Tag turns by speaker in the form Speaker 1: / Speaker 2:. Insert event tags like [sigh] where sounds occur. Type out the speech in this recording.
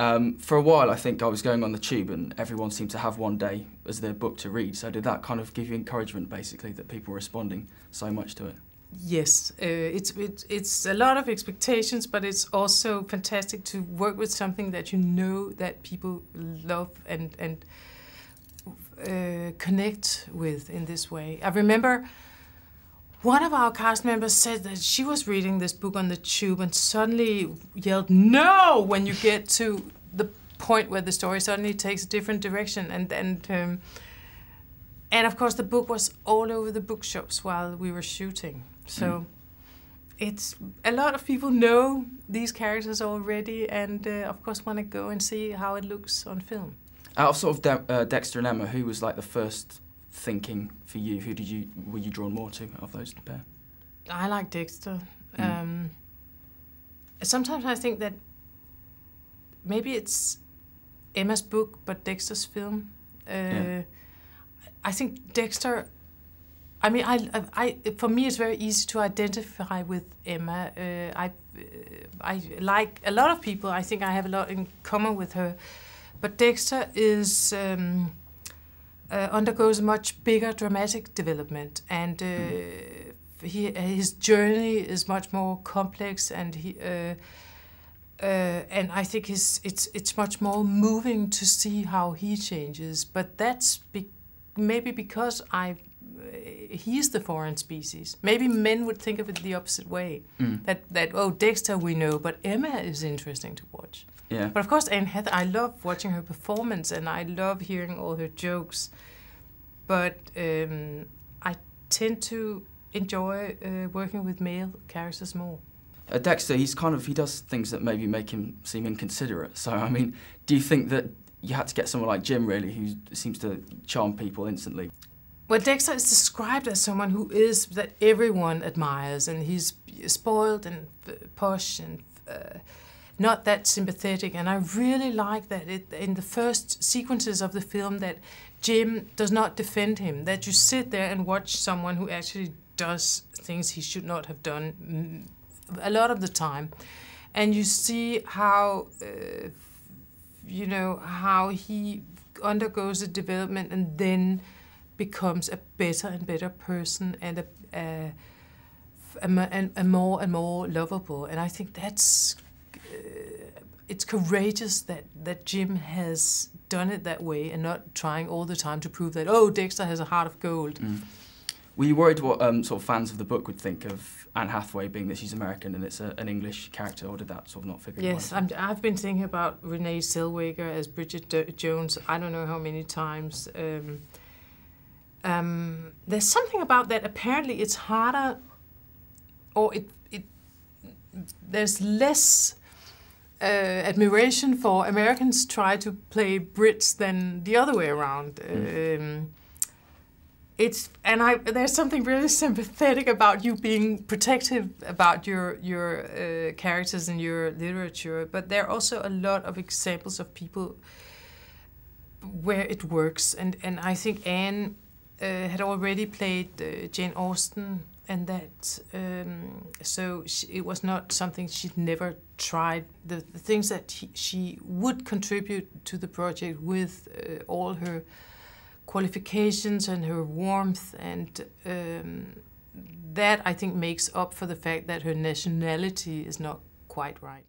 Speaker 1: Um, for a while, I think I was going on the tube, and everyone seemed to have one day as their book to read. So did that kind of give you encouragement, basically, that people were responding so much to it?
Speaker 2: Yes, uh, it's it, it's a lot of expectations, but it's also fantastic to work with something that you know that people love and and uh, connect with in this way. I remember one of our cast members said that she was reading this book on the tube and suddenly yelled "No!" when you get to the point where the story suddenly takes a different direction, and and um, and of course the book was all over the bookshops while we were shooting. So. Mm. It's a lot of people know these characters already, and uh, of course want to go and see how it looks on film.
Speaker 1: Out of sort of De uh, Dexter and Emma, who was like the first thinking for you? Who did you were you drawn more to of those pair?
Speaker 2: I like Dexter. Mm. Um, sometimes I think that maybe it's Emma's book, but Dexter's film. Uh, yeah. I think Dexter. I mean, I, I, for me, it's very easy to identify with Emma. Uh, I, I like a lot of people. I think I have a lot in common with her, but Dexter is. Um, uh, undergoes a much bigger dramatic development, and uh, mm. he, his journey is much more complex, and he. Uh, uh, and I think his, it's it's much more moving to see how he changes. But that's be, maybe because I he's the foreign species. Maybe men would think of it the opposite way. Mm. That that oh Dexter we know, but Emma is interesting to.
Speaker 1: Yeah.
Speaker 2: But of course, Anne Hathaway, I love watching her performance and I love hearing all her jokes. But um, I tend to enjoy uh, working with male characters more.
Speaker 1: Uh, Dexter, he's kind of he does things that maybe make him seem inconsiderate. So I mean, do you think that you had to get someone like Jim really, who seems to charm people instantly?
Speaker 2: Well, Dexter is described as someone who is that everyone admires, and he's spoiled and posh and uh, not that sympathetic. And I really like that it, in the first sequences of the film that Jim does not defend him. That you sit there and watch someone who actually does things he should not have done mm, a lot of the time, and you see how. Uh, you know how he undergoes a development and then becomes a better and better person and a, a, a, a more and more lovable. And I think that's it's courageous that that Jim has done it that way and not trying all the time to prove that oh Dexter has a heart of gold. Mm.
Speaker 1: Were you worried what um, sort of fans of the book would think of Anne Hathaway being that she's American and it's a, an English character, or did that sort of not figure?
Speaker 2: Yes, i have been thinking about Renee Zellweger as Bridget D Jones. I don't know how many times. Um, um, there's something about that. Apparently, it's harder, or it it there's less uh, admiration for Americans try to play Brits than the other way around. Mm. Um, it's and I there's something really [laughs] sympathetic about you being protective about your your uh, characters and your literature, but there are also a lot of examples of people where it works, and and I think Anne uh, had already played uh, Jane Austen and that um, so she, it was not something she'd never tried. The, the things that he, she would contribute to the project with uh, all her qualifications and her warmth, and um, that I think makes up for the fact that her nationality is not quite right.